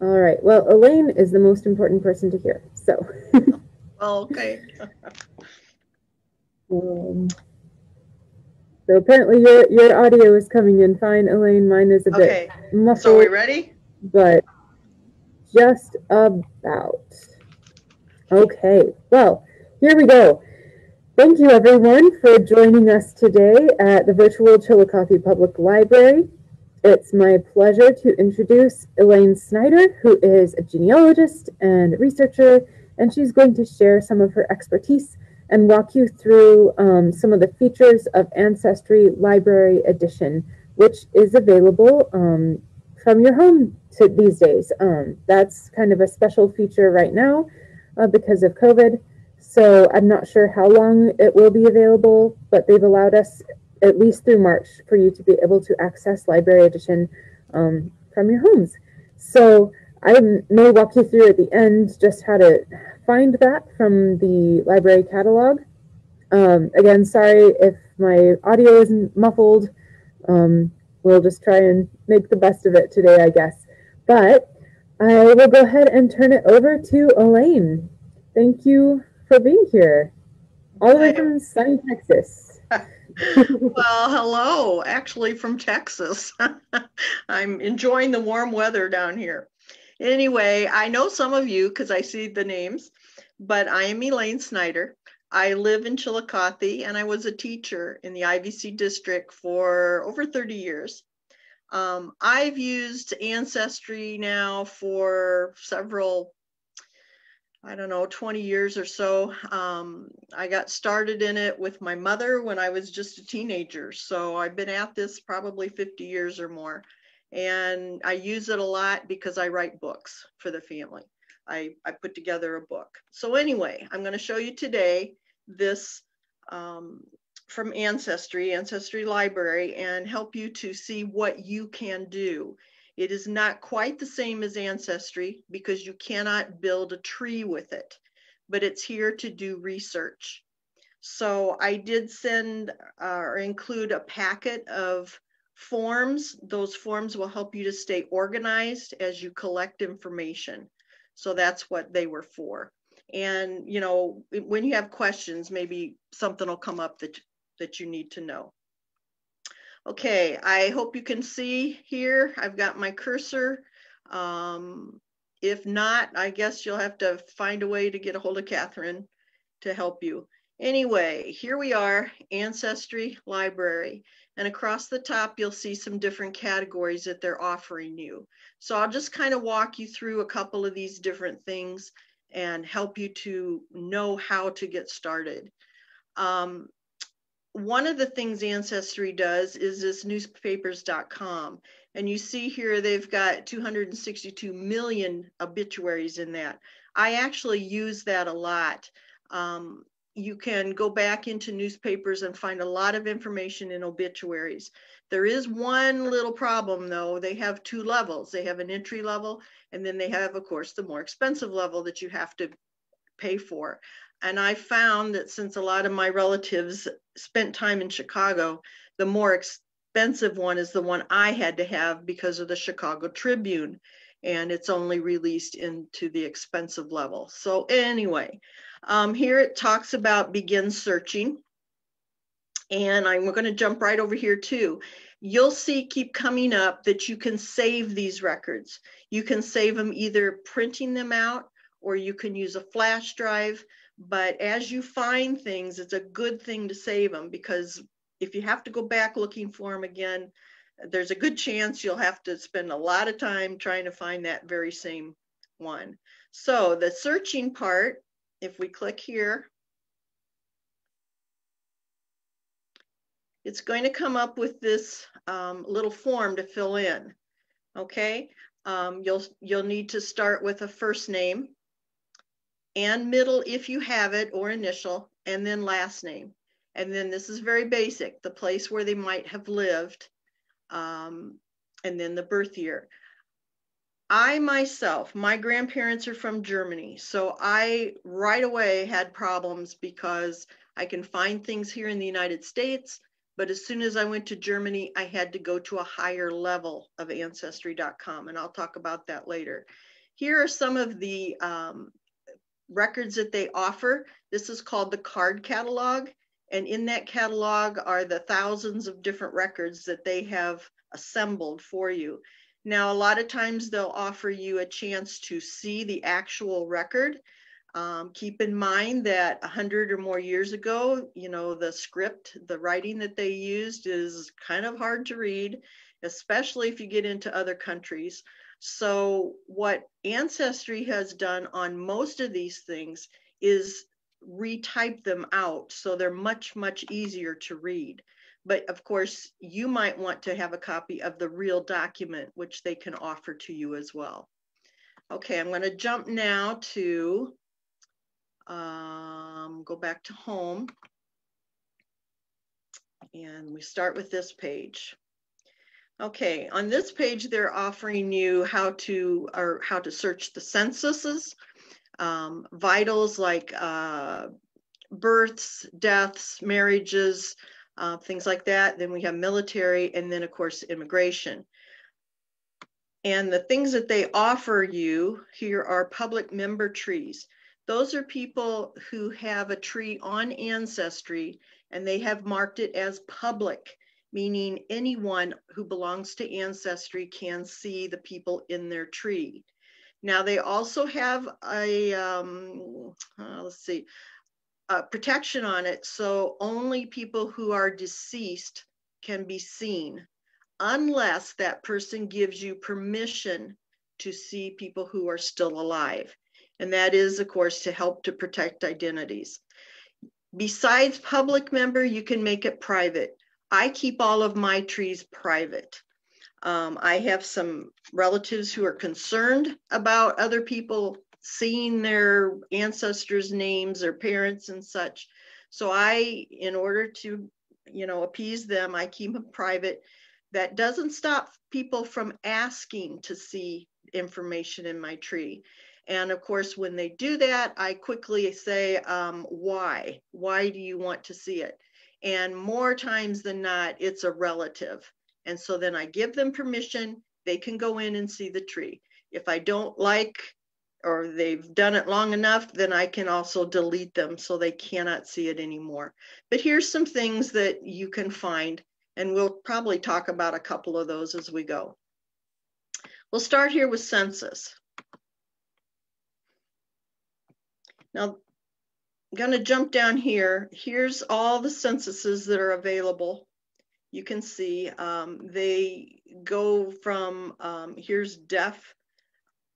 All right. Well, Elaine is the most important person to hear. So. Oh, okay. um, so apparently your your audio is coming in fine, Elaine. Mine is a Okay, bit muffled, so are we ready? but just about. Okay. Well, here we go. Thank you, everyone, for joining us today at the virtual Chillicothe Public Library. It's my pleasure to introduce Elaine Snyder, who is a genealogist and researcher, and she's going to share some of her expertise and walk you through um, some of the features of Ancestry Library Edition, which is available um, from your home to these days. Um, that's kind of a special feature right now uh, because of COVID. So I'm not sure how long it will be available, but they've allowed us at least through March for you to be able to access Library Edition um, from your homes. So I may walk you through at the end just how to find that from the library catalog. Um, again, sorry if my audio isn't muffled. Um, we'll just try and make the best of it today, I guess. But I will go ahead and turn it over to Elaine. Thank you for being here, all the way from sunny Texas. Well, hello, actually from Texas. I'm enjoying the warm weather down here. Anyway, I know some of you because I see the names, but I am Elaine Snyder. I live in Chillicothe and I was a teacher in the IVC district for over 30 years. Um, I've used Ancestry now for several I don't know, 20 years or so. Um, I got started in it with my mother when I was just a teenager. So I've been at this probably 50 years or more. And I use it a lot because I write books for the family. I, I put together a book. So, anyway, I'm going to show you today this um, from Ancestry, Ancestry Library, and help you to see what you can do it is not quite the same as Ancestry because you cannot build a tree with it, but it's here to do research. So I did send uh, or include a packet of forms. Those forms will help you to stay organized as you collect information. So that's what they were for. And you know, when you have questions, maybe something will come up that that you need to know. Okay, I hope you can see here. I've got my cursor. Um, if not, I guess you'll have to find a way to get a hold of Catherine to help you. Anyway, here we are, Ancestry Library. And across the top, you'll see some different categories that they're offering you. So I'll just kind of walk you through a couple of these different things and help you to know how to get started. Um, one of the things Ancestry does is this newspapers.com. And you see here they've got 262 million obituaries in that. I actually use that a lot. Um, you can go back into newspapers and find a lot of information in obituaries. There is one little problem though. They have two levels. They have an entry level, and then they have, of course, the more expensive level that you have to pay for. And I found that since a lot of my relatives spent time in Chicago, the more expensive one is the one I had to have because of the Chicago Tribune. And it's only released into the expensive level. So, anyway, um, here it talks about begin searching. And I'm going to jump right over here too. You'll see keep coming up that you can save these records. You can save them either printing them out or you can use a flash drive. But as you find things, it's a good thing to save them because if you have to go back looking for them again, there's a good chance you'll have to spend a lot of time trying to find that very same one. So the searching part, if we click here, it's going to come up with this um, little form to fill in. Okay, um, you'll you'll need to start with a first name and middle if you have it or initial, and then last name. And then this is very basic, the place where they might have lived, um, and then the birth year. I myself, my grandparents are from Germany, so I right away had problems because I can find things here in the United States, But as soon as I went to Germany, I had to go to a higher level of Ancestry.com, and I'll talk about that later. Here are some of the um, records that they offer. This is called the card catalog. And in that catalog are the thousands of different records that they have assembled for you. Now, a lot of times they'll offer you a chance to see the actual record. Um, keep in mind that 100 or more years ago, you know, the script, the writing that they used is kind of hard to read, especially if you get into other countries. So, what Ancestry has done on most of these things is retype them out so they're much, much easier to read. But of course, you might want to have a copy of the real document, which they can offer to you as well. Okay, I'm going to jump now to um, go back to home. And we start with this page. Okay, on this page, they're offering you how to or how to search the censuses, um, vitals like uh, births, deaths, marriages, uh, things like that. Then we have military, and then of course immigration. And the things that they offer you here are public member trees. Those are people who have a tree on Ancestry and they have marked it as public, meaning anyone who belongs to Ancestry can see the people in their tree. Now they also have a, um, uh, let's see, protection on it. So only people who are deceased can be seen unless that person gives you permission to see people who are still alive. And that is, of course, to help to protect identities. Besides public member, you can make it private. I keep all of my trees private. Um, I have some relatives who are concerned about other people seeing their ancestors' names, their parents, and such. So I, in order to, you know, appease them, I keep them private. That doesn't stop people from asking to see information in my tree. And of course, when they do that, I quickly say, um, why? Why do you want to see it? And more times than not, it's a relative. And so then I give them permission. They can go in and see the tree. If I don't like or they've done it long enough, then I can also delete them so they cannot see it anymore. But here's some things that you can find, and we'll probably talk about a couple of those as we go. We'll start here with census. Now, going to jump down here. Here's all the censuses that are available. You can see um, they go from, um, here's deaf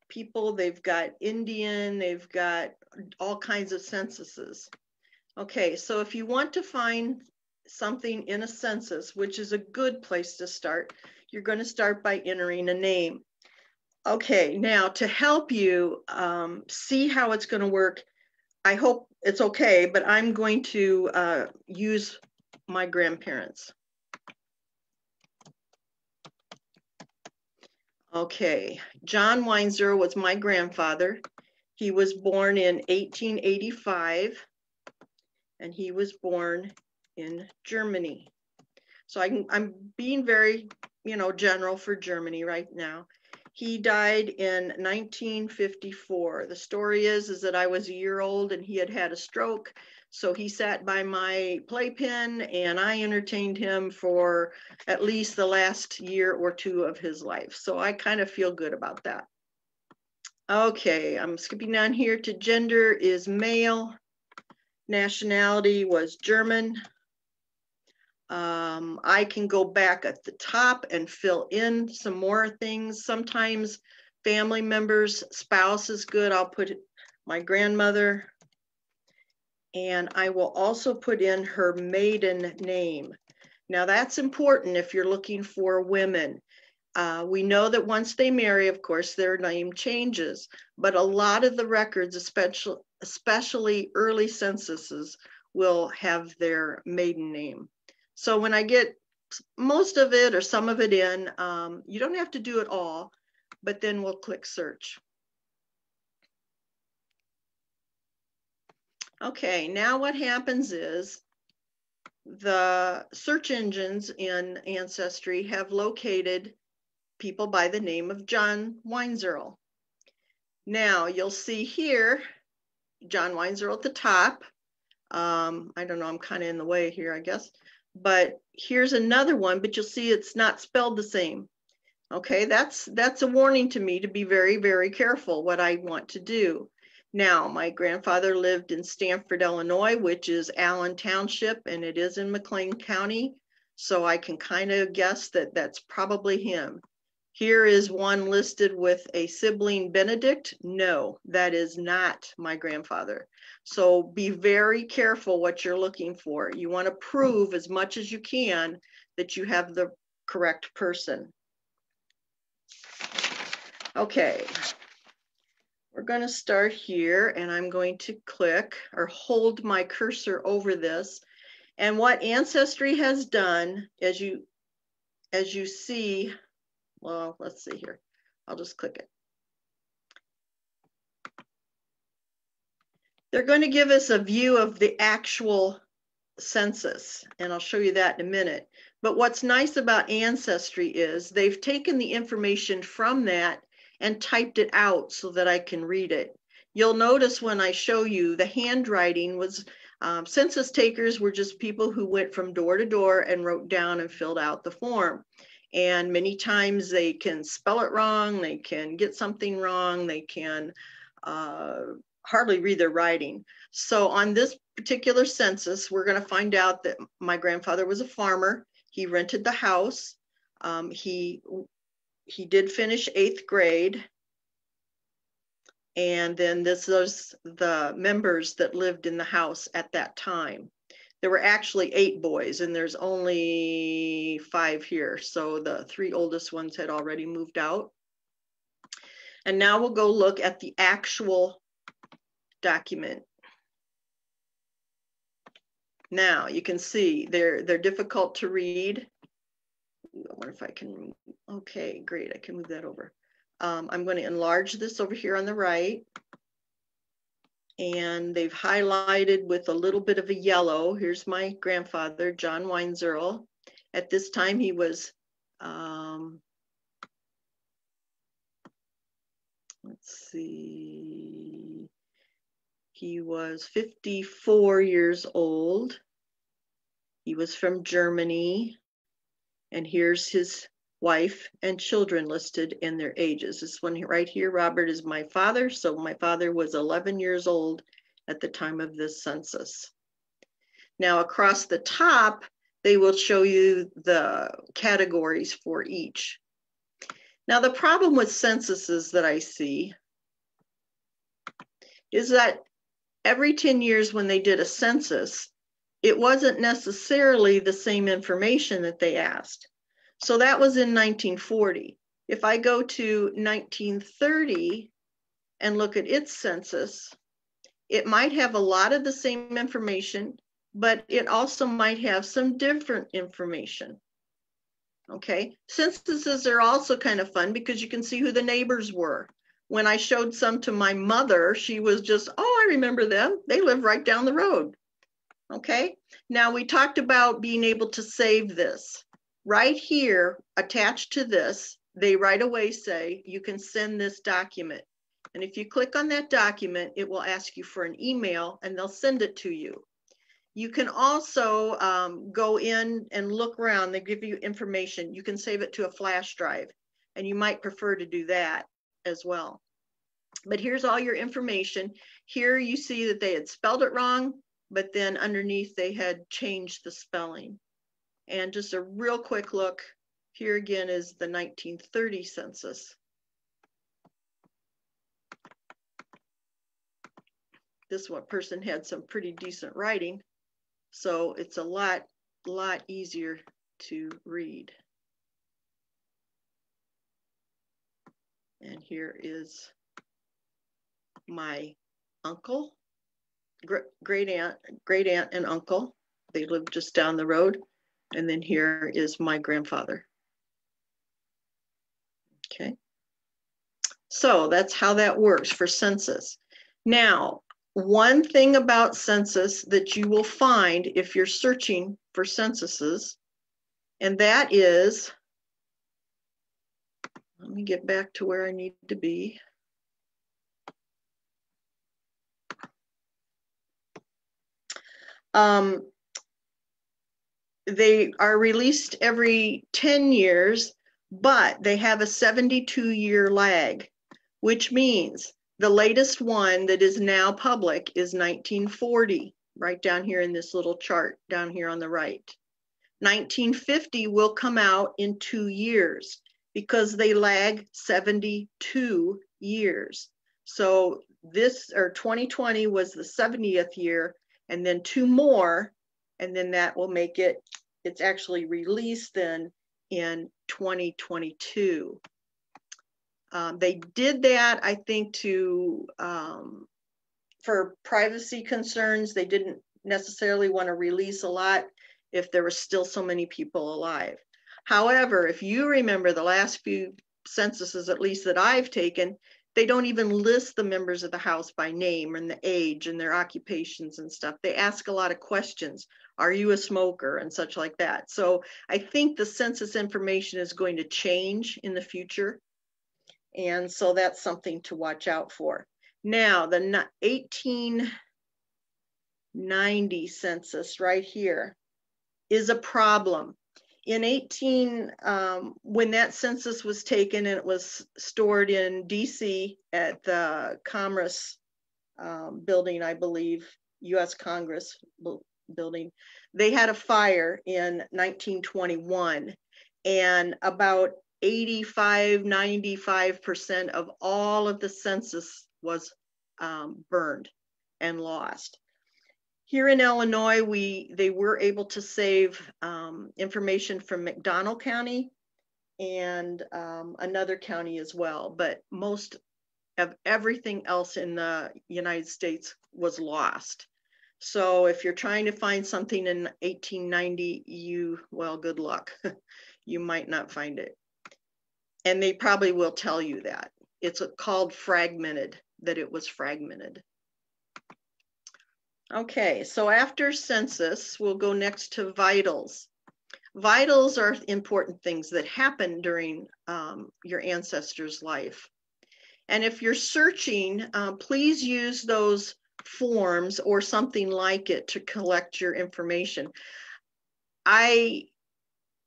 people, they've got Indian, they've got all kinds of censuses. Okay, so if you want to find something in a census, which is a good place to start, you're going to start by entering a name. Okay, now to help you um, see how it's going to work, I hope it's okay, but I'm going to uh, use my grandparents. Okay, John Weinzierl was my grandfather. He was born in 1885 and he was born in Germany. So I am being very, you know, general for Germany right now. He died in 1954. The story is, is that I was a year old and he had had a stroke so he sat by my playpen and I entertained him for at least the last year or two of his life. So I kind of feel good about that. Okay, I'm skipping down here to gender is male. Nationality was German. Um, I can go back at the top and fill in some more things. Sometimes family members, spouse is good. I'll put my grandmother, and I will also put in her maiden name. Now that's important if you're looking for women. Uh, we know that once they marry, of course, their name changes, but a lot of the records, especially, especially early censuses, will have their maiden name. So when I get most of it or some of it in, um, you don't have to do it all, but then we'll click search. Okay, now what happens is the search engines in Ancestry have located people by the name of John Weinzierl. Now you'll see here, John Weinzierl at the top. Um, I don't know, I'm kind of in the way here, I guess. But here's another one, but you'll see it's not spelled the same. Okay, that's that's a warning to me to be very, very careful what I want to do. Now, my grandfather lived in Stanford, Illinois, which is Allin Township, and it is in McLean County. So I can kind of guess that that's probably him. Here is one listed with a sibling Benedict. No, that is not my grandfather. So be very careful what you're looking for. You want to prove as much as you can that you have the correct person. Okay, we're going to start here and I'm going to click or hold my cursor over this. And what Ancestry has done, as you, as you see, well, let's see here. I'll just click it. They're going to give us a view of the actual census, and I'll show you that in a minute. But what's nice about Ancestry is they've taken the information from that and typed it out so that I can read it. You'll notice when I show you the handwriting was um, census takers were just people who went from door to door and wrote down and filled out the form. And many times they can spell it wrong, they can get something wrong, they can uh, hardly read their writing. So on this particular census, we're going to find out that my grandfather was a farmer. He rented the house. Um, he he did finish eighth grade. And then this was the members that lived in the house at that time. There were actually eight boys, and there's only five here. So the three oldest ones had already moved out. And now we'll go look at the actual document. Now you can see they're they're difficult to read. I wonder if I can, okay, great, I can move that over. Um, I'm going to enlarge this over here on the right. And they've highlighted with a little bit of a yellow. Here's my grandfather, John Weinzierl. At this time, he was, um, let's see, he was 54 years old. He was from Germany. And here's his wife and children listed in their ages. This one right here, Robert is my father. So my father was 11 years old at the time of this census. Now across the top, they will show you the categories for each. Now the problem with censuses that I see is that every 10 years when they did a census, it wasn't necessarily the same information that they asked. So that was in 1940. If I go to 1930 and look at its census, it might have a lot of the same information, but it also might have some different information. Okay, censuses are also kind of fun because you can see who the neighbors were. When I showed some to my mother, she was just, oh, I remember them. They live right down the road. Okay, now we talked about being able to save this. Right here, attached to this, they right away say, you can send this document. And if you click on that document, it will ask you for an email and they'll send it to you. You can also um, go in and look around. They give you information. You can save it to a flash drive and you might prefer to do that as well. But here's all your information. Here you see that they had spelled it wrong but then underneath they had changed the spelling. And just a real quick look, here again is the 1930 census. This one person had some pretty decent writing, so it's a lot, lot easier to read. And here is my uncle great aunt, great aunt and uncle. They lived just down the road. And then here is my grandfather. Okay. So that's how that works for census. Now, one thing about census that you will find if you're searching for censuses, and that is, let me get back to where I need to be. Um, they are released every 10 years, but they have a 72 year lag, which means the latest one that is now public is 1940, right down here in this little chart down here on the right. 1950 will come out in two years because they lag 72 years. So this or 2020 was the 70th year and then two more and then that will make it it's actually released then in 2022 um, they did that i think to um, for privacy concerns they didn't necessarily want to release a lot if there were still so many people alive. However if you remember the last few censuses at least that i've taken they don't even list the members of the house by name and the age and their occupations and stuff. They ask a lot of questions. Are you a smoker and such like that? So I think the census information is going to change in the future. And so that's something to watch out for. Now, the 1890 census right here is a problem in 18 um, when that census was taken and it was stored in dc at the commerce um, building i believe us congress building they had a fire in 1921 and about 85 95% of all of the census was um, burned and lost here in Illinois, we they were able to save um, information from McDonough County and um, another county as well, but most of everything else in the United States was lost. So if you're trying to find something in 1890, you, well, good luck. you might not find it. And they probably will tell you that. It's called fragmented, that it was fragmented. Okay, so after census, we'll go next to vitals. Vitals are important things that happen during um, your ancestor's life. And if you're searching, uh, please use those forms or something like it to collect your information. I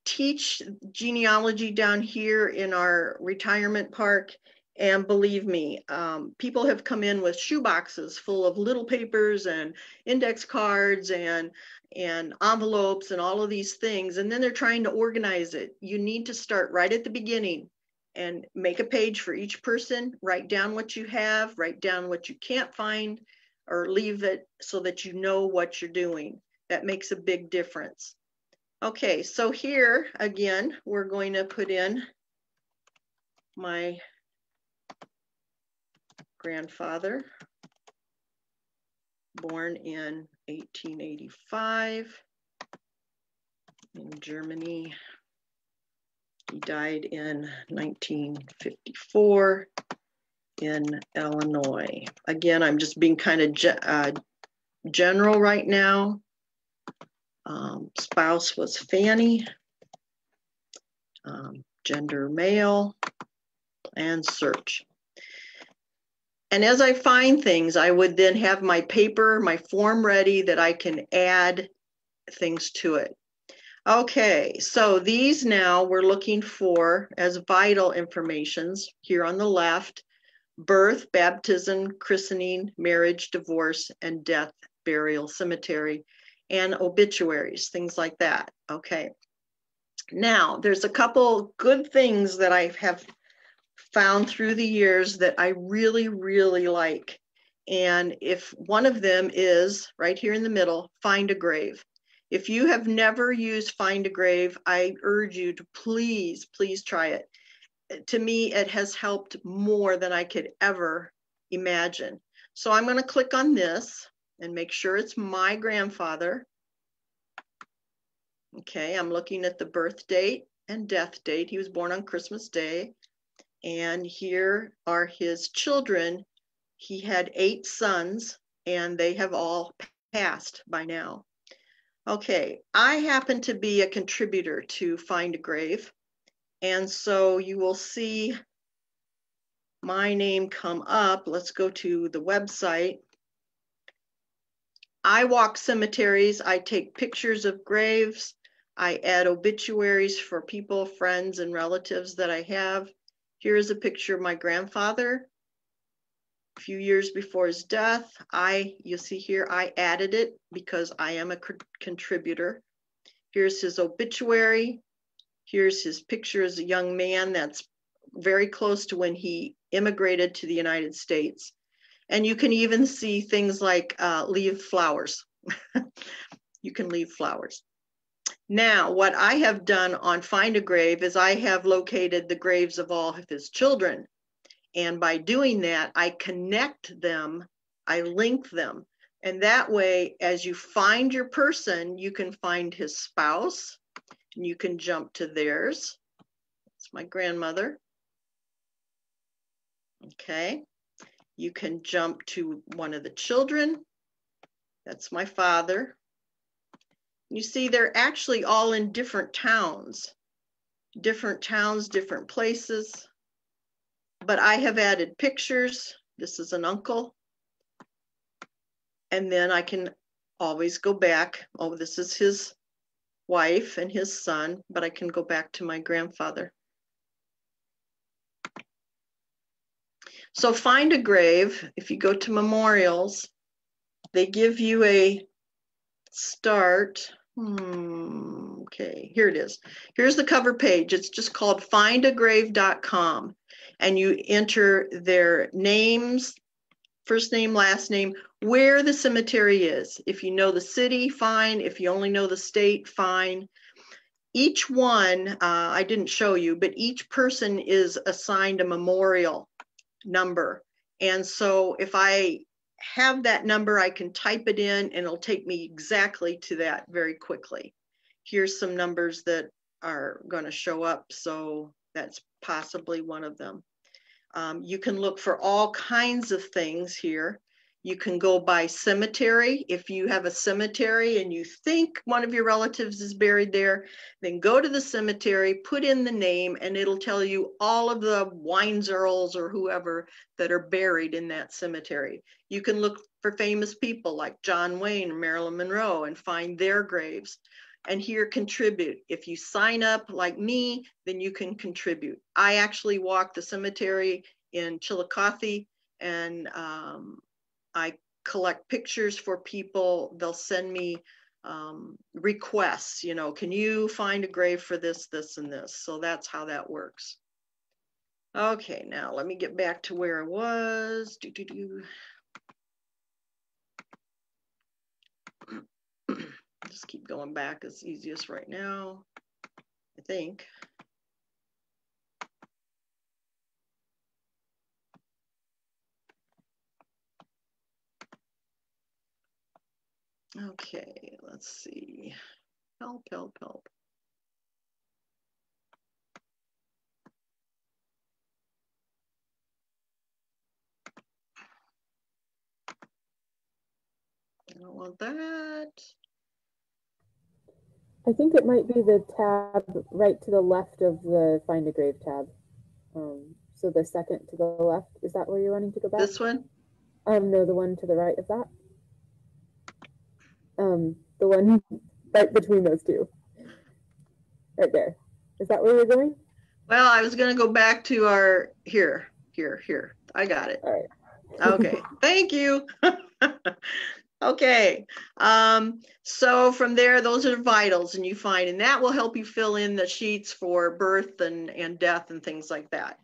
teach genealogy down here in our retirement park and believe me, um, people have come in with shoe boxes full of little papers and index cards and and envelopes and all of these things, and then they're trying to organize it. You need to start right at the beginning and make a page for each person. Write down what you have. Write down what you can't find, or leave it so that you know what you're doing. That makes a big difference. Okay, so here again, we're going to put in my grandfather, born in 1885 in Germany. He died in 1954 in Illinois. Again, I'm just being kind of ge uh, general right now. Um, spouse was Fanny, um, gender male, and search. And as I find things, I would then have my paper, my form ready that I can add things to it. Okay, so these now we're looking for as vital informations here on the left, birth, baptism, christening, marriage, divorce, and death, burial, cemetery, and obituaries, things like that. Okay. Now, there's a couple good things that I have found through the years that I really, really like. And if one of them is right here in the middle, find a grave. If you have never used Find a Grave, I urge you to please, please try it. To me, it has helped more than I could ever imagine. So I'm going to click on this and make sure it's my grandfather. Okay, I'm looking at the birth date and death date. He was born on Christmas Day. And here are his children. He had eight sons and they have all passed by now. Okay, I happen to be a contributor to Find a Grave, and so you will see my name come up. Let's go to the website. I walk cemeteries, I take pictures of graves, I add obituaries for people, friends, and relatives that I have. Here's a picture of my grandfather. A few years before his death, I, you see here, I added it because I am a contributor. Here's his obituary. Here's his picture as a young man that's very close to when he immigrated to the United States. And you can even see things like uh, leave flowers. you can leave flowers. Now, what I have done on Find a Grave is I have located the graves of all of his children. And by doing that, I connect them, I link them. And that way, as you find your person, you can find his spouse and you can jump to theirs. It's my grandmother. Okay. You can jump to one of the children. That's my father. You see, they're actually all in different towns, different towns, different places. But I have added pictures. This is an uncle. And then I can always go back. Oh, this is his wife and his son, but I can go back to my grandfather. So find a grave. If you go to memorials, they give you a start. Hmm, okay, here it is. Here's the cover page. It's just called findagrave.com. And you enter their names, first name, last name, where the cemetery is. If you know the city, fine. If you only know the state, fine. Each one, uh, I didn't show you, but each person is assigned a memorial number. And so if I have that number, I can type it in and it'll take me exactly to that very quickly. Here's some numbers that are going to show up. So that's possibly one of them. Um, you can look for all kinds of things here. You can go by cemetery. If you have a cemetery and you think one of your relatives is buried there, then go to the cemetery, put in the name, and it'll tell you all of the Weinzierls or whoever that are buried in that cemetery. You can look for famous people like John Wayne Marilyn Monroe and find their graves and here contribute. If you sign up like me, then you can contribute. I actually walk the cemetery in Chillicothe and um, I collect pictures for people. They'll send me um, requests, you know, can you find a grave for this, this, and this? So that's how that works. Okay, now let me get back to where I was. Do, do, do. Just keep going back as easiest right now, I think. Okay, let's see. Help, help, help. I don't want that. I think it might be the tab right to the left of the Find a Grave tab. Um, so the second to the left, is that where you're wanting to go back? This one? Um, no, the one to the right of that. Um, the one right between those two. Right there. Is that where you're going? Well, I was going to go back to our here, here, here. I got it. All right. okay. Thank you. okay. Um, so from there, those are vitals, and you find, and that will help you fill in the sheets for birth and, and death and things like that.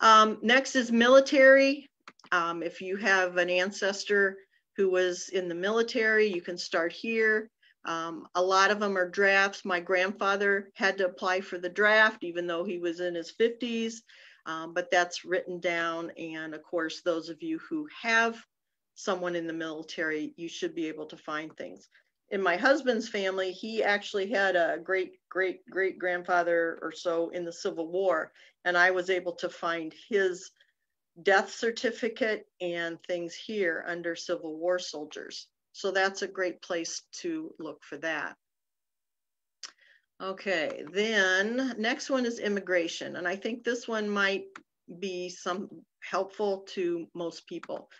Um, next is military. Um, if you have an ancestor who was in the military. You can start here. Um, a lot of them are drafts. My grandfather had to apply for the draft, even though he was in his 50s, um, but that's written down. And of course, those of you who have someone in the military, you should be able to find things. In my husband's family, he actually had a great, great, great grandfather or so in the Civil War, and I was able to find his death certificate and things here under Civil War soldiers. So that's a great place to look for that. Okay, then next one is immigration. And I think this one might be some helpful to most people.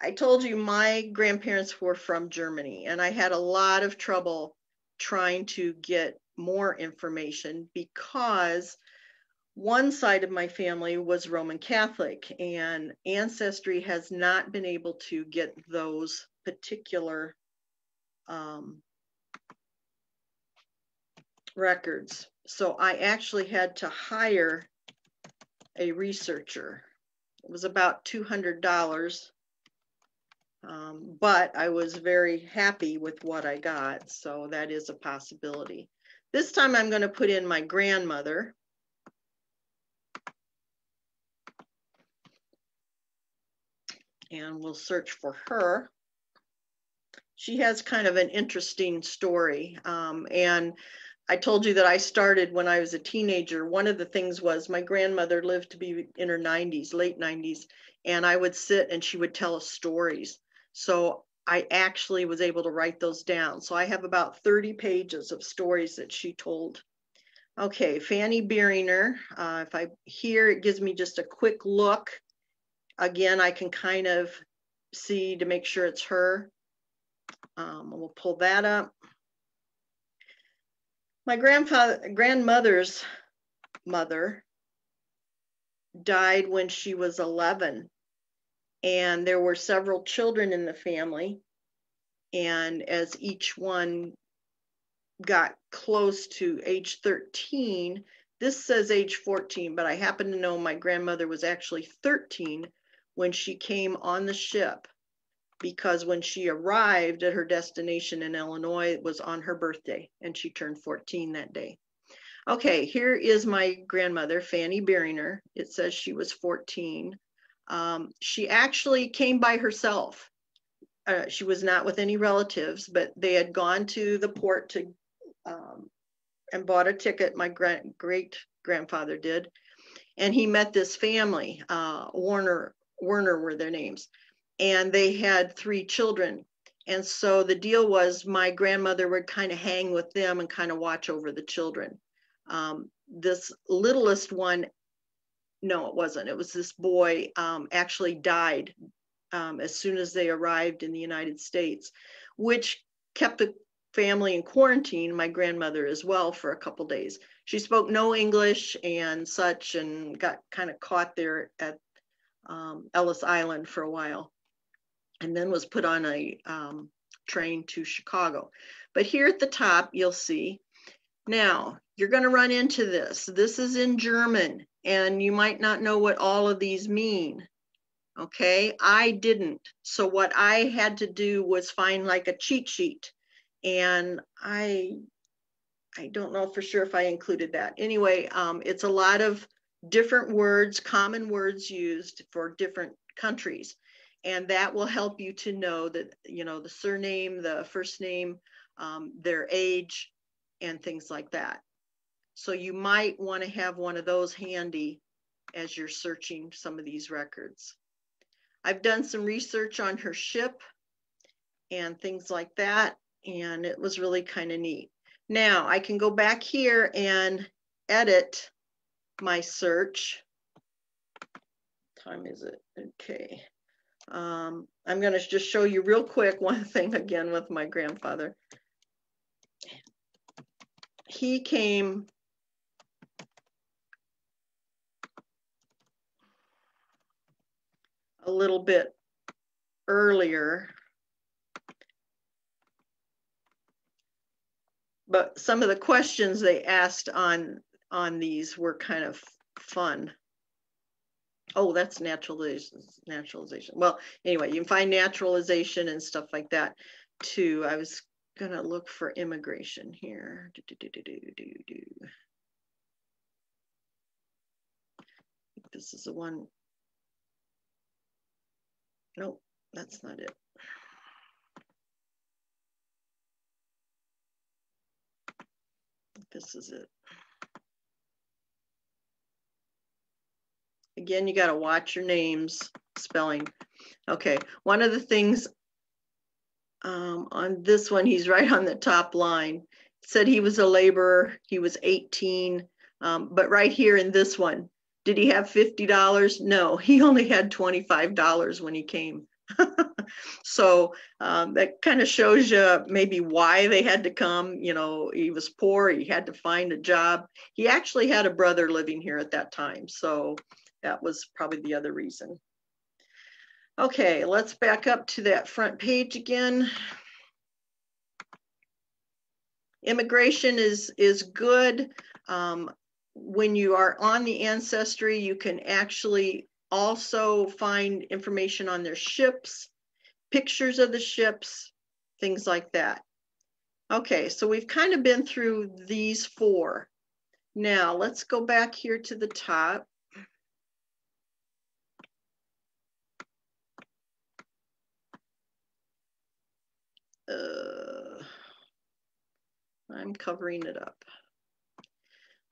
I told you my grandparents were from Germany and I had a lot of trouble trying to get more information because one side of my family was Roman Catholic, and Ancestry has not been able to get those particular um, records. So I actually had to hire a researcher. It was about $200, um, but I was very happy with what I got. So that is a possibility. This time I'm going to put in my grandmother. And we'll search for her. She has kind of an interesting story. Um, and I told you that I started when I was a teenager. One of the things was my grandmother lived to be in her 90s, late 90s, and I would sit and she would tell us stories. So I actually was able to write those down. So I have about 30 pages of stories that she told. Okay, Fanny Beeringer. Uh, if I here, it gives me just a quick look. Again, I can kind of see to make sure it's her. Um, we'll pull that up. My grandfather, grandmother's mother died when she was 11 and there were several children in the family and as each one got close to age 13 this says age 14 but i happen to know my grandmother was actually 13 when she came on the ship because when she arrived at her destination in illinois it was on her birthday and she turned 14 that day okay here is my grandmother fanny beeringer it says she was 14 um, she actually came by herself. Uh, she was not with any relatives, but they had gone to the port to um, and bought a ticket. My great grandfather did, and he met this family. Uh, Warner Werner were their names, and they had three children. And so the deal was my grandmother would kind of hang with them and kind of watch over the children. Um, this littlest one no, it wasn't. It was this boy um, actually died um, as soon as they arrived in the United States, which kept the family in quarantine, my grandmother as well, for a couple days. She spoke no English and such and got kind of caught there at um, Ellis Island for a while and then was put on a um, train to Chicago. But here at the top, you'll see, now you're going to run into this. This is in German and you might not know what all of these mean. Okay, I didn't. So what I had to do was find like a cheat sheet, and I I don't know for sure if I included that. Anyway, um, it's a lot of different words, common words used for different countries, and that will help you to know that you know the surname, the first name, um, their age, and things like that. So you might want to have one of those handy as you're searching some of these records. I've done some research on her ship and things like that, and it was really kind of neat. Now I can go back here and edit my search. Time is it? Okay. Um, I'm going to just show you real quick one thing again with my grandfather. He came a little bit earlier. But some of the questions they asked on on these were kind of fun. Oh, that's naturalization. Naturalization. Well, anyway, you can find naturalization and stuff like that too. I was gonna look for immigration here. Do, do, do, this is the one Nope, that's not it. This is it. Again, you got to watch your names spelling. Okay, one of the things um, on this one, he's right on the top line. Said he was a laborer, he was 18. Um, but right here in this one, did he have $50? No, he only had $25 when he came. so um, that kind of shows you maybe why they had to come. You know, he was poor, he had to find a job. He actually had a brother living here at that time. So that was probably the other reason. Okay, let's back up to that front page again. Immigration is, is good. Um, when you are on the Ancestry, you can actually also find information on their ships, pictures of the ships, things like that. Okay, so we've kind of been through these four. Now let's go back here to the top. Uh, I'm covering it up.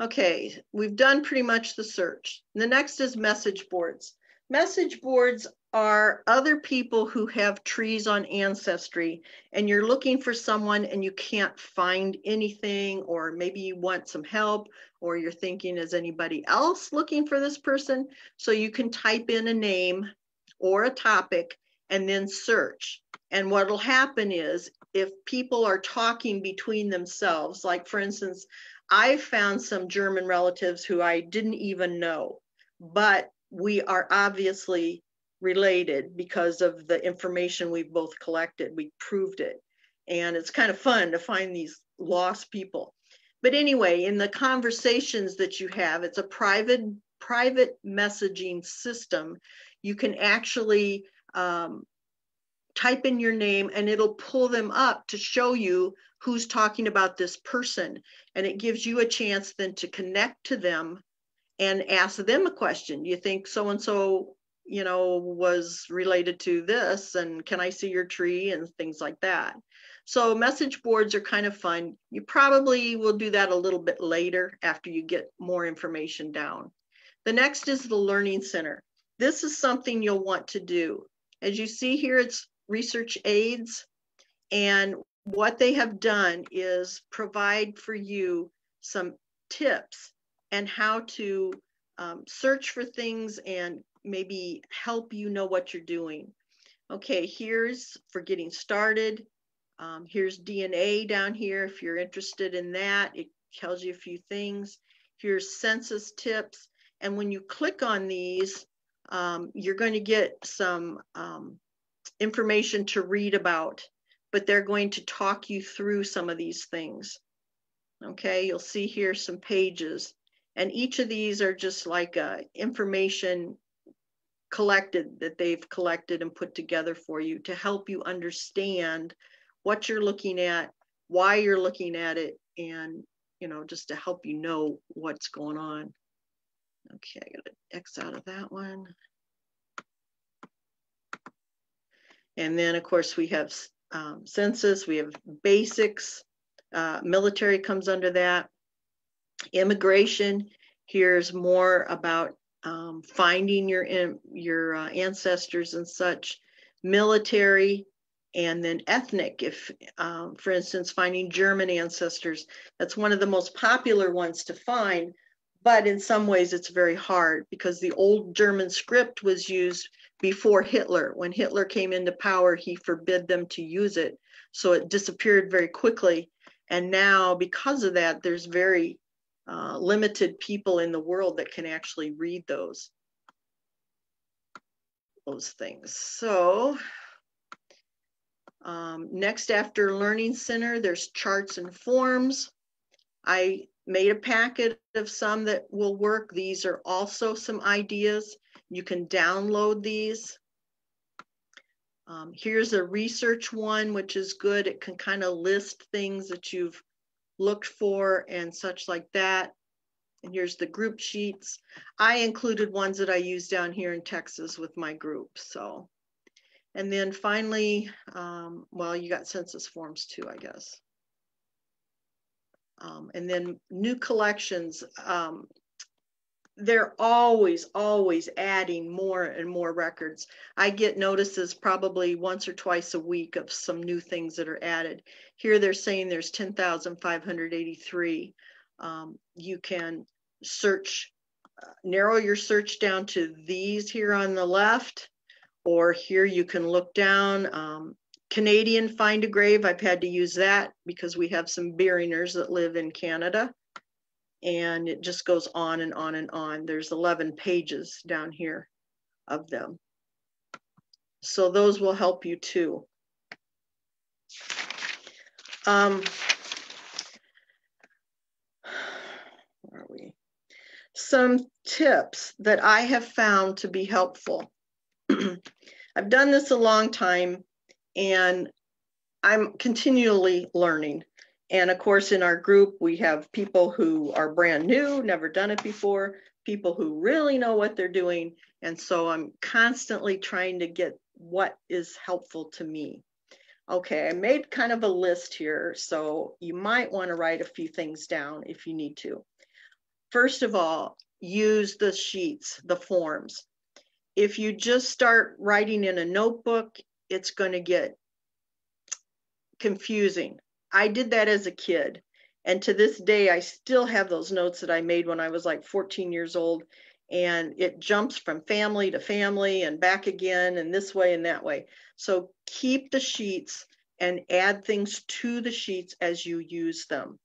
Okay, we've done pretty much the search. The next is message boards. Message boards are other people who have trees on Ancestry and you're looking for someone and you can't find anything, or maybe you want some help, or you're thinking, is anybody else looking for this person? So you can type in a name or a topic and then search. And what'll happen is if people are talking between themselves, like for instance, I found some German relatives who I didn't even know, but we are obviously related because of the information we've both collected. We proved it. And it's kind of fun to find these lost people. But anyway, in the conversations that you have, it's a private private messaging system. You can actually um, type in your name and it'll pull them up to show you who's talking about this person. And it gives you a chance then to connect to them and ask them a question. You think so and so, you know, was related to this, and can I see your tree and things like that. So message boards are kind of fun. You probably will do that a little bit later after you get more information down. The next is the Learning Center. This is something you'll want to do. As you see here, it's research aids. And what they have done is provide for you some tips and how to um, search for things and maybe help you know what you're doing. Okay, here's for getting started. Um, here's DNA down here if you're interested in that. It tells you a few things. Here's census tips. And when you click on these, um, you're going to get some um, information to read about but they're going to talk you through some of these things. Okay, you'll see here some pages, and each of these are just like uh, information collected that they've collected and put together for you to help you understand what you're looking at, why you're looking at it, and you know, just to help you know what's going on. Okay, I got to X out of that one. And then, of course, we have um, census, we have basics, uh, military comes under that. Immigration, here's more about um, finding your, your uh, ancestors and such. Military, and then ethnic if um, for instance finding german ancestors that's one of the most popular ones to find but in some ways it's very hard because the old german script was used before Hitler. When Hitler came into power, he forbid them to use it. So it disappeared very quickly. And now, because of that, there's very uh, limited people in the world that can actually read those, those things. So um, next after Learning Center, there's charts and forms. I made a packet of some that will work. These are also some ideas. You can download these. Um, here's a research one, which is good. It can kind of list things that you've looked for and such like that. And here's the group sheets. I included ones that I use down here in Texas with my group. So, and then finally, um, well, you got census forms too, I guess. Um, and then new collections. Um, they're always, always adding more and more records. I get notices probably once or twice a week of some new things that are added. Here they're saying there's 10,583. Um, you can search, uh, narrow your search down to these here on the left, or here you can look down. Um, Canadian Find a Grave, I've had to use that because we have some Beeringers that live in Canada and it just goes on and on and on. There's 11 pages down here of them. So those will help you too. Um, where are we? Some tips that I have found to be helpful. I've done this a long time and I'm continually learning. And of course, in our group, we have people who are brand new, never done it before, people who really know what they're doing. And so I'm constantly trying to get what is helpful to me. Okay, I made kind of a list here, so you might want to write a few things down if you need to. First of all, use the sheets, the forms. If you just start writing in a notebook, it's going to get confusing. I did that as a kid. And to this day, I still have those notes that I made when I was like 14 years old. And it jumps from family to family and back again, and this way and that way. So keep the sheets and add things to the sheets as you use them.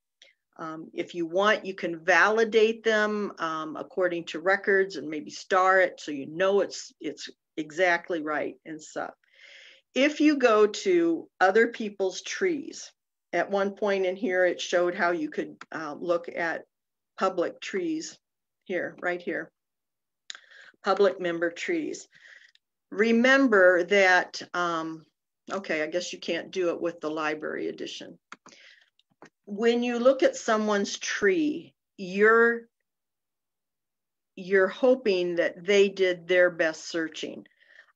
Um, if you want, you can validate them um, according to records and maybe star it so you know it's it's exactly right and stuff. If you go to other people's trees, at one point in here, it showed how you could uh, look at public trees here, right here, public member trees. Remember that, um, okay, I guess you can't do it with the library edition. When you look at someone's tree, you're you're hoping that they did their best searching.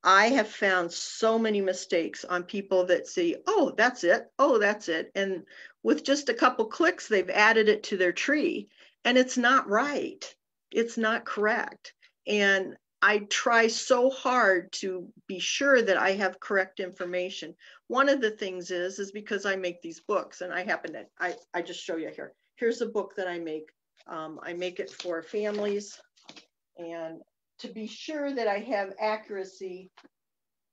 I have found so many mistakes on people that see, oh, that's it. Oh, that's it. And with just a couple clicks, they've added it to their tree and it's not right. It's not correct. And I try so hard to be sure that I have correct information. One of the things is, is because I make these books and I happen to, I, I just show you here. Here's a book that I make. Um, I make it for families and to be sure that I have accuracy,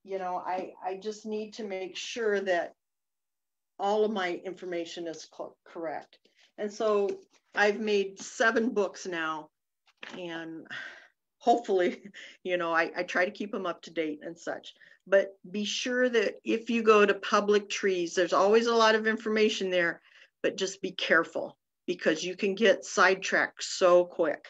you know, I, I just need to make sure that all of my information is correct. And so I've made seven books now and hopefully, you know, I, I try to keep them up to date and such. But be sure that if you go to public trees, there's always a lot of information there, but just be careful because you can get sidetracked so quick.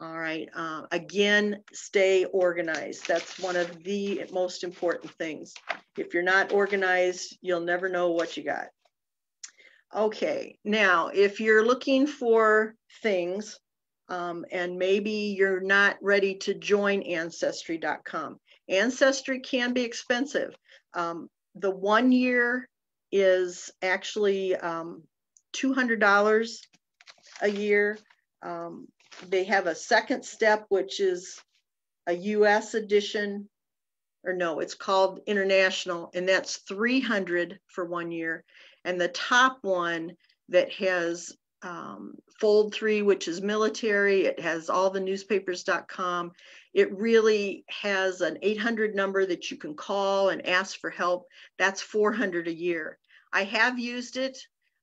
All right. Uh, again, stay organized. That's one of the most important things. If you're not organized, you'll never know what you got. Okay. Now, if you're looking for things um, and maybe you're not ready to join Ancestry.com, Ancestry can be expensive. Um, the one year is actually um, $200 a year. Um, they have a second step, which is a US edition, or no, it's called international, and that's 300 for one year. And the top one that has um, Fold3, which is military, it has all the newspapers.com. It really has an 800 number that you can call and ask for help. That's 400 a year. I have used it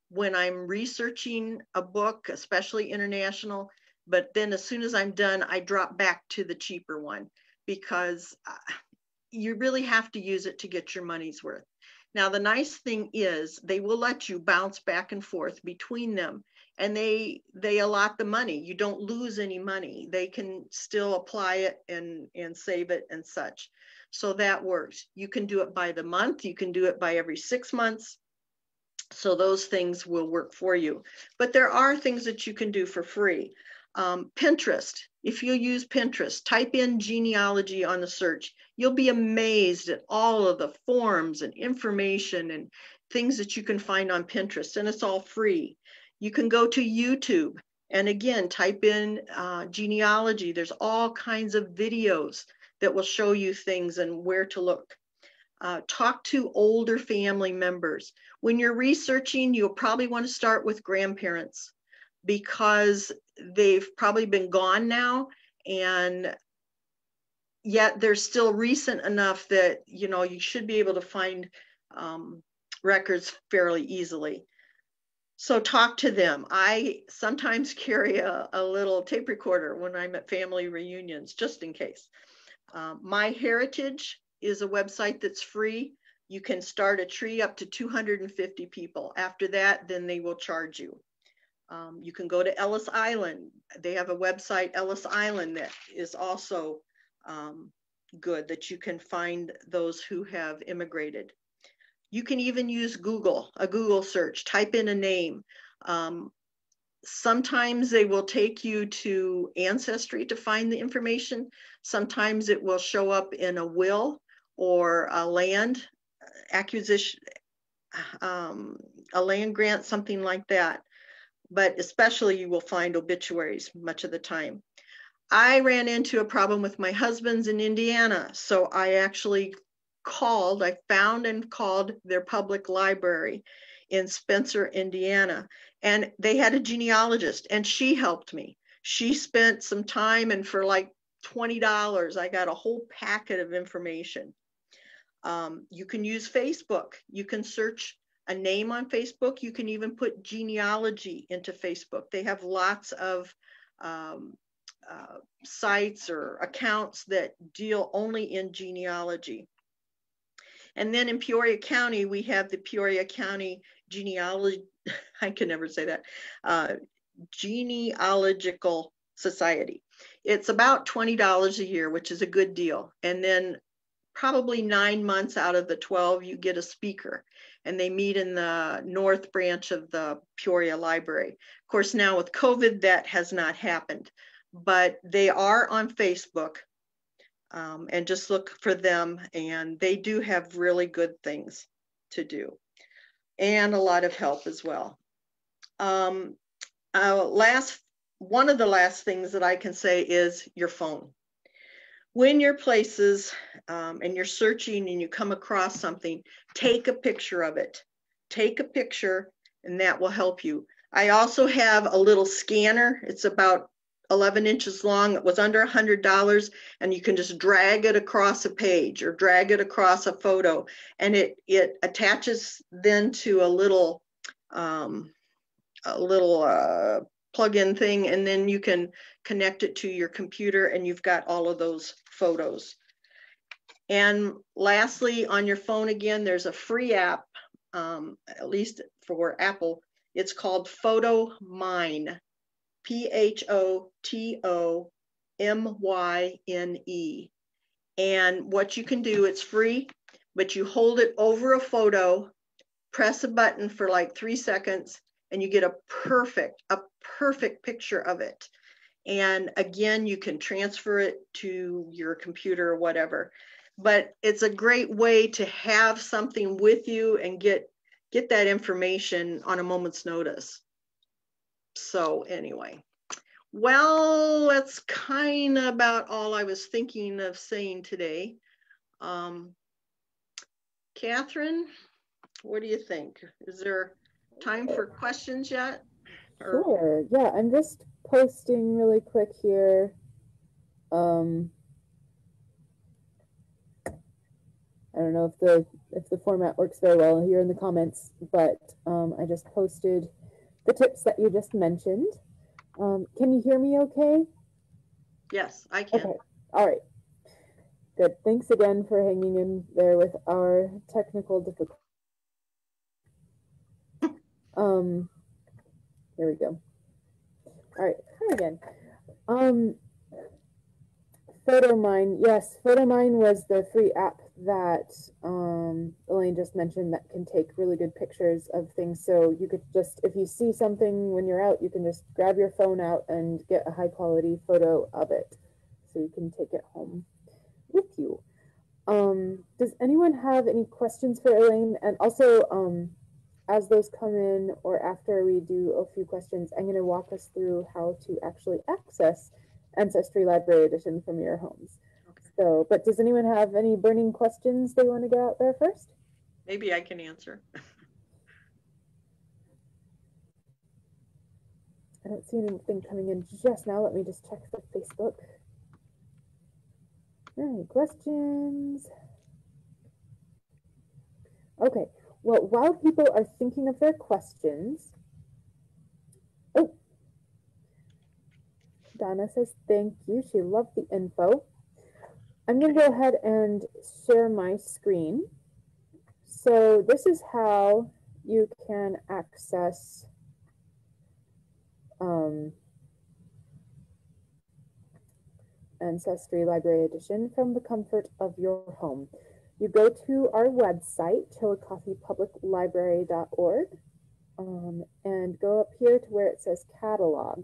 when I'm researching a book, especially international, but then as soon as I'm done, I drop back to the cheaper one because uh, you really have to use it to get your money's worth. Now, the nice thing is they will let you bounce back and forth between them and they they allot the money. You don't lose any money. They can still apply it and, and save it and such. So that works. You can do it by the month. You can do it by every six months. So those things will work for you. But there are things that you can do for free. Um, Pinterest, if you use Pinterest, type in genealogy on the search, you'll be amazed at all of the forms and information and things that you can find on Pinterest, and it's all free. You can go to YouTube And again, type in uh, genealogy. There's all kinds of videos that will show you things and where to look. Uh, talk to older family members. When you're researching, you'll probably want to start with grandparents because they've probably been gone now. And yet they're still recent enough that you know you should be able to find um, records fairly easily. So talk to them. I sometimes carry a, a little tape recorder when i'm at family reunions just in case. Um, MyHeritage is a website that's free. You can start a tree up to 250 people. After that then they will charge you um, you can go to Ellis Island. They have a website, Ellis Island, that is also um, good, that you can find those who have immigrated. You can even use Google, a Google search, type in a name. Um, sometimes they will take you to Ancestry to find the information. Sometimes it will show up in a will or a land acquisition, um, a land grant, something like that but especially you will find obituaries much of the time. I ran into a problem with my husband's in Indiana, so I actually called, I found and called their public library in Spencer, Indiana, and they had a genealogist, and she helped me. She spent some time, and for like $20, I got a whole packet of information. Um, you can use Facebook. You can search a name on Facebook. You can even put genealogy into Facebook. They have lots of um, uh, sites or accounts that deal only in genealogy. And then in Peoria County, we have the Peoria County Genealogy, I can never say that, uh, Genealogical Society. It's about $20 a year, which is a good deal. And then probably nine months out of the 12, you get a speaker and they meet in the north branch of the Peoria Library. Of course, now with COVID, that has not happened, but they are on Facebook um, and just look for them. And they do have really good things to do and a lot of help as well. Um, uh, last, one of the last things that I can say is your phone when you're places um, and you're searching and you come across something, take a picture of it. Take a picture, and that will help you. I also have a little scanner. It's about 11 inches long. It was under $100, and you can just drag it across a page or drag it across a photo, and it it attaches then to a little um, a little uh, plug-in thing, and then you can connect it to your computer, and you've got all of those photos. And lastly, on your phone again, there's a free app, um, at least for Apple. It's called Photo Mine, P H O T O M Y N E. And what you can do, it's free, but you hold it over a photo, press a button for like three seconds, and you get a perfect, a perfect picture of it. And again, you can transfer it to your computer or whatever. But it's a great way to have something with you and get get that information on a moment's notice. So anyway, well, that's kind of about all I was thinking of saying today. Um, Catherine, what do you think? Is there time for questions yet? Or... Sure. Yeah, I'm just posting really quick here. Um, I don't know if the if the format works very well here in the comments, but um, I just posted the tips that you just mentioned. Um, can you hear me okay? Yes, I can. Okay. All right. Good. Thanks again for hanging in there with our technical difficulties. um, there we go. All right, hi again. Um, Photomyne, yes, Photomyne was the free app that um, Elaine just mentioned that can take really good pictures of things. So you could just, if you see something when you're out, you can just grab your phone out and get a high quality photo of it. So you can take it home with you. Um, does anyone have any questions for Elaine? And also, um, as those come in or after we do a few questions, I'm going to walk us through how to actually access Ancestry Library Edition from your homes. So, but does anyone have any burning questions they want to get out there first? Maybe I can answer. I don't see anything coming in just now. Let me just check the Facebook. Any questions? Okay, well, while people are thinking of their questions, oh, Donna says thank you. She loved the info. I'm going to go ahead and share my screen. So this is how you can access um, Ancestry Library Edition from the comfort of your home. You go to our website, chillicothepubliclibrary.org, um, and go up here to where it says catalog.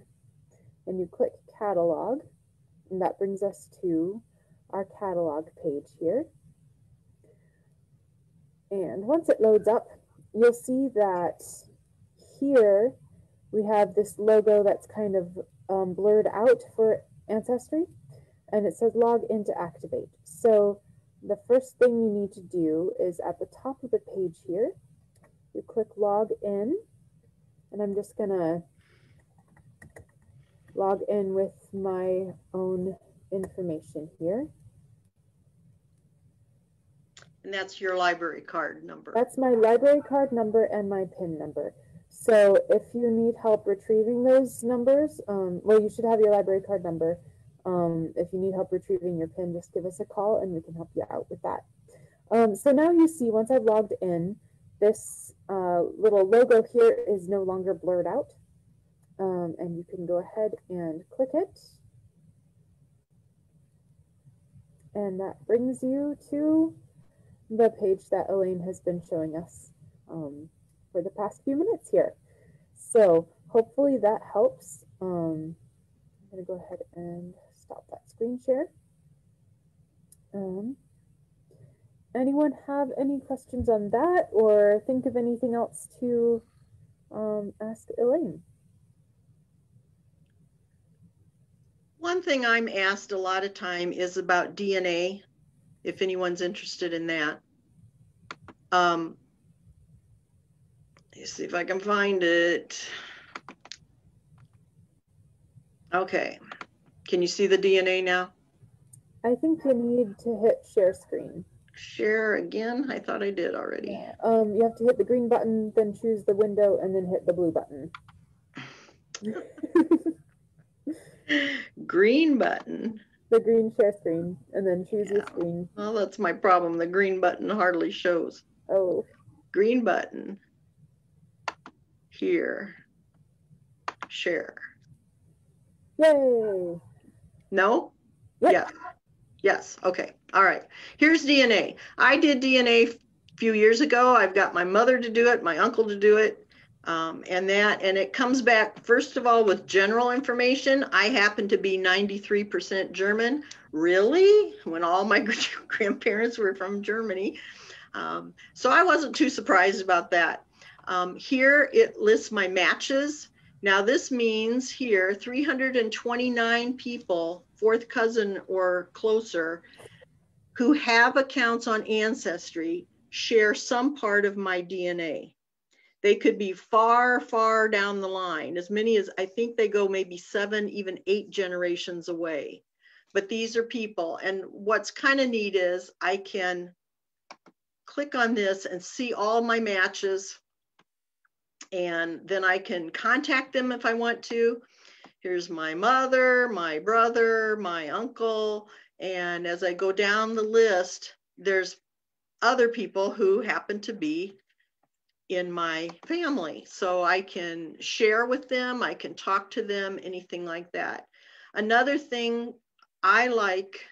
And you click catalog, and that brings us to our catalog page here. And once it loads up, you'll see that here we have this logo that's kind of um, blurred out for Ancestry, and it says log in to activate. So the first thing you need to do is at the top of the page here, you click log in, and I'm just gonna log in with my own information here. And that's your library card number. That's my library card number and my PIN number. So if you need help retrieving those numbers, um, well, you should have your library card number. Um, if you need help retrieving your PIN, just give us a call and we can help you out with that. Um, so now you see, once I've logged in, this uh, little logo here is no longer blurred out. Um, and you can go ahead and click it. And that brings you to the page that Elaine has been showing us um, for the past few minutes here. So hopefully that helps. Um, I'm going to go ahead and stop that screen share. Um, anyone have any questions on that or think of anything else to um, ask Elaine? One thing I'm asked a lot of time is about DNA if anyone's interested in that. Um, let's see if I can find it. Okay. Can you see the DNA now? I think you need to hit share screen. Share again? I thought I did already. Yeah. Um, you have to hit the green button, then choose the window, and then hit the blue button. green button the green share screen and then choose yeah. your screen. Well, that's my problem. The green button hardly shows. Oh. Green button. Here. Share. Yay. No? Yep. Yeah. Yes. Okay. All right. Here's DNA. I did DNA a few years ago. I've got my mother to do it, my uncle to do it um, and that and it comes back first of all with general information i happen to be 93% german really when all my grandparents were from germany um, so i wasn't too surprised about that um, here it lists my matches now this means here 329 people fourth cousin or closer who have accounts on ancestry share some part of my dna they could be far, far down the line, as many as I think they go maybe seven, even eight generations away. But these are people. And what's kind of neat is I can click on this and see all my matches. And then I can contact them if I want to. Here's my mother, my brother, my uncle. And as I go down the list, there's other people who happen to be in my family. So I can share with them, I can talk to them, anything like that. Another thing I like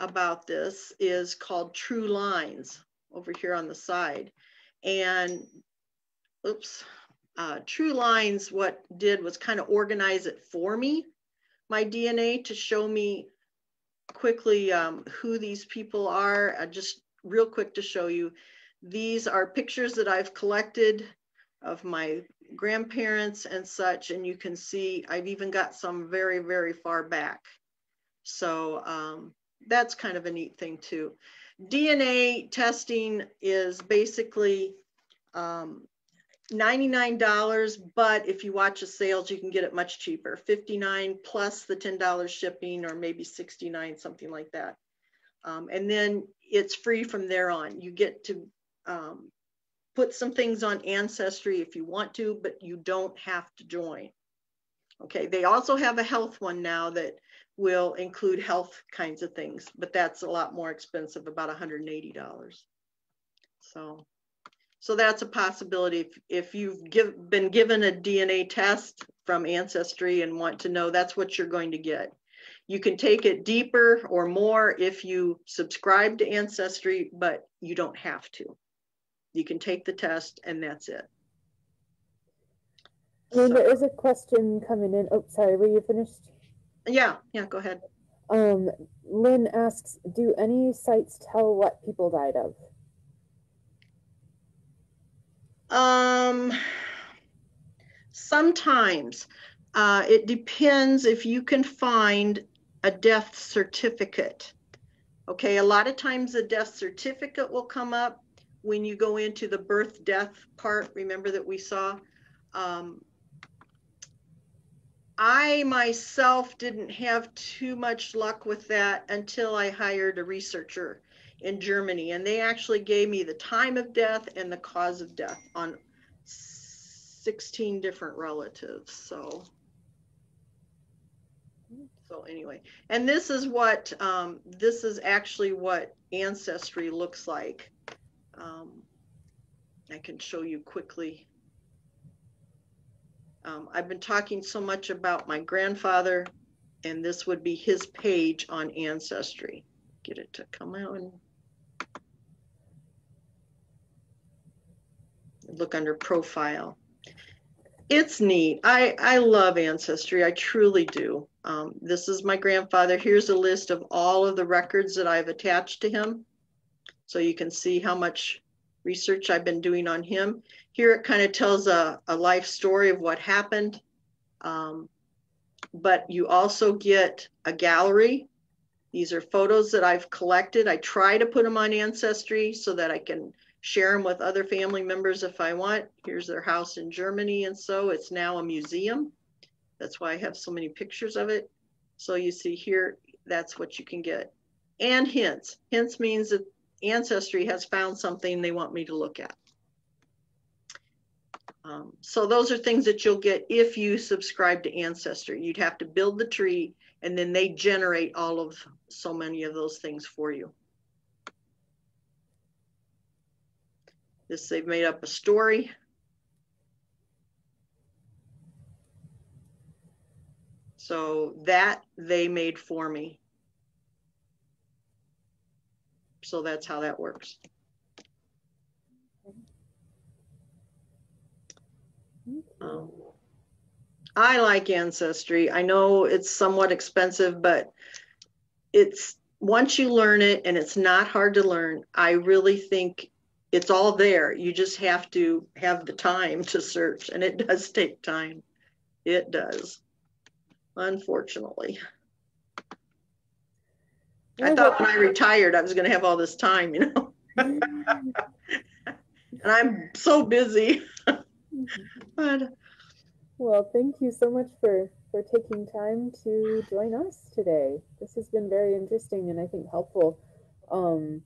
about this is called ThruLines over here on the side. And oops, uh, ThruLines, what did was kind of organize it for me, my DNA, to show me quickly um, who these people are. Uh, just real quick to show you these are pictures that I've collected of my grandparents and such, and you can see I've even got some very, very far back. So um, that's kind of a neat thing too. DNA testing is basically um, $99, but if you watch the sales, you can get it much cheaper, 59 plus the $10 shipping or maybe 69, something like that. Um, and then it's free from there on. You get to um, put some things on Ancestry if you want to, but you don't have to join. Okay, they also have a health one now that will include health kinds of things, but that's a lot more expensive, about $180. So, so that's a possibility. If, if you've give, been given a DNA test from Ancestry and want to know, that's what you're going to get. You can take it deeper or more if you subscribe to Ancestry, but you don't have to. You can take the test and that's it. So, there is a question coming in. Oh, sorry, were you finished? Yeah, yeah, go ahead. Um, Lynn asks, do any sites tell what people died of? Um, sometimes. Uh, it depends if you can find a death certificate. Okay, a lot of times the death certificate will come up when you go into the birth death part. Remember that we saw. Um, I myself didn't have too much luck with that until I hired a researcher in Germany, and they actually gave me the time of death and the cause of death on 16 different relatives. So, so anyway, and this is what um, this is actually what ancestry looks like. Um, I can show you quickly. Um, I've been talking so much about my grandfather, and this would be his page on Ancestry. Get it to come out and look under profile. It's neat. I, I love Ancestry. I truly do. Um, this is my grandfather. Here's a list of all of the records that I've attached to him. So you can see how much research I've been doing on him. Here it kind of tells a, a life story of what happened. Um, but you also get a gallery. These are photos that I've collected. I try to put them on Ancestry so that I can share them with other family members if I want. Here's their house in Germany. And so it's now a museum. That's why I have so many pictures of it. So you see here, that's what you can get. And hints. Hints means that Ancestry has found something they want me to look at. Um, so those are things that you'll get if you subscribe to Ancestry. You'd have to build the tree and then they generate all of so many of those things for you. This, they've made up a story. So that they made for me. So that's how that works. Um, I like Ancestry. I know it's somewhat expensive, but it's once you learn it and it's not hard to learn, I really think it's all there. You just have to have the time to search, and it does take time. It does, unfortunately. I thought when I retired, I was going to have all this time, you know. and I'm so busy. but well, thank you so much for for taking time to join us today. This has been very interesting and I think helpful. Um,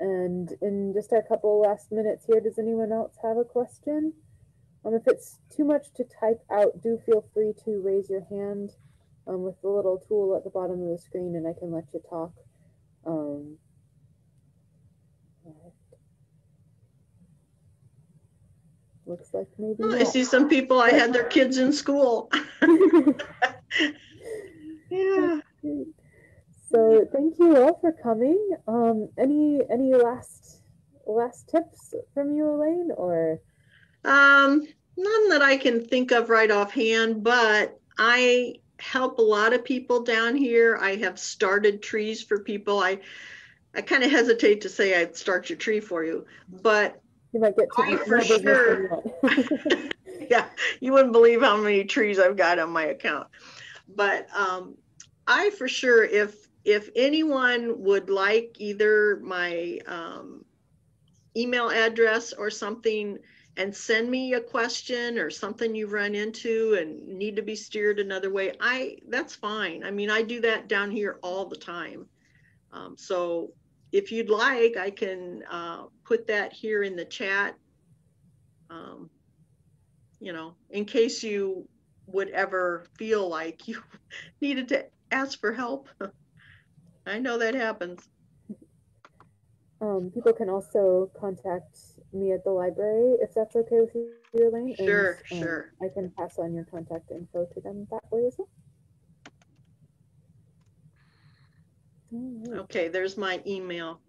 and in just a couple last minutes here, does anyone else have a question? Um, if it's too much to type out, do feel free to raise your hand um, with the little tool at the bottom of the screen and I can let you talk. Um, looks like maybe. Oh, I see some people, I had their kids in school. yeah. So thank you all for coming. Um, any any last last tips from you, Elaine, or? Um, none that I can think of right offhand, but I help a lot of people down here. I have started trees for people. I I kind of hesitate to say I'd start your tree for you, but You might get to I for more business than sure- yeah, you wouldn't believe how many trees I've got on my account. But um, I for sure, if if anyone would like either my um, email address or something, and send me a question or something you've run into and need to be steered another way, I that's fine. I mean, I do that down here all the time. Um, so if you'd like, I can uh, put that here in the chat. Um, you know, in case you would ever feel like you needed to ask for help. I know that happens. Um, people can also contact me at the library if that's okay with you, Elaine. and, Sure, um, sure. I can pass on your contact info to them that way as well. Right. Okay, there's my email.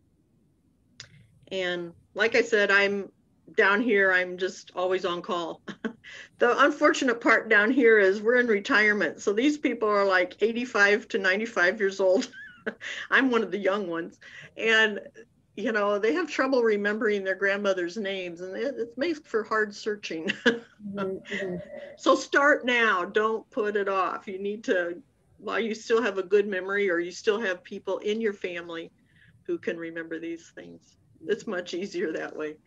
And like I said, I'm down here, I'm just always on call. the unfortunate part down here is we're in retirement. So these people are like 85 to 95 years old. I'm one of the young ones. And, you know, they have trouble remembering their grandmother's names and it, it makes for hard searching. Mhm, mhm. So start now. Don't put it off. You need to, while you still have a good memory or you still have people in your family who can remember these things. It's much easier that way.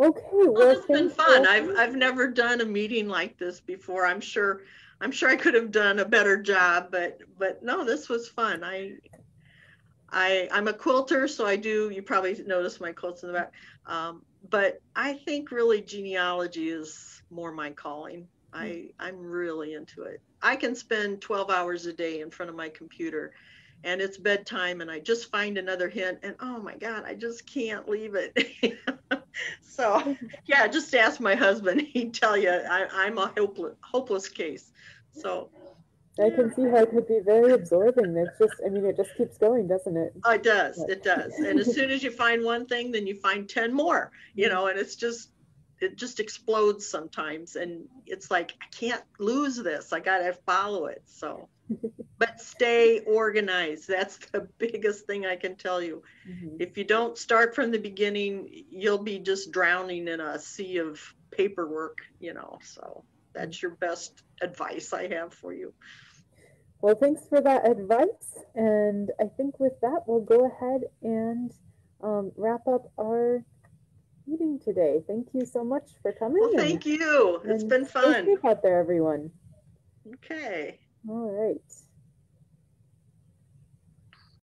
Okay, Well, well, it's been fun. I've I've never done a meeting like this before. I'm sure I'm sure I could have done a better job, but but no, this was fun. I I I'm a quilter, so I do. You probably noticed my quilts in the back. Um, but I think really genealogy is more my calling. I I'm really into it. I can spend 12 hours a day in front of my computer and it's bedtime and I just find another hint and oh my god, I just can't leave it. so, yeah, just ask my husband. He'd tell you I, I'm a hopeless hopeless case. So, I can see how it could be very absorbing. It's just, I mean, it just keeps going, doesn't it? Oh, it does. It does. And as soon as you find one thing, then you find 10 more, you know, and it's just, it just explodes sometimes. And it's like, I can't lose this. I got to follow it. So, but stay organized. That's the biggest thing I can tell you. Mhm. If you don't start from the beginning, you'll be just drowning in a sea of paperwork, you know. So, that's your best advice I have for you. Well, thanks for that advice. And I think with that, we'll go ahead and um, wrap up our meeting today. Thank you so much for coming. Well, thank you. It's been fun. Stay safe out there, everyone. Okay. All right.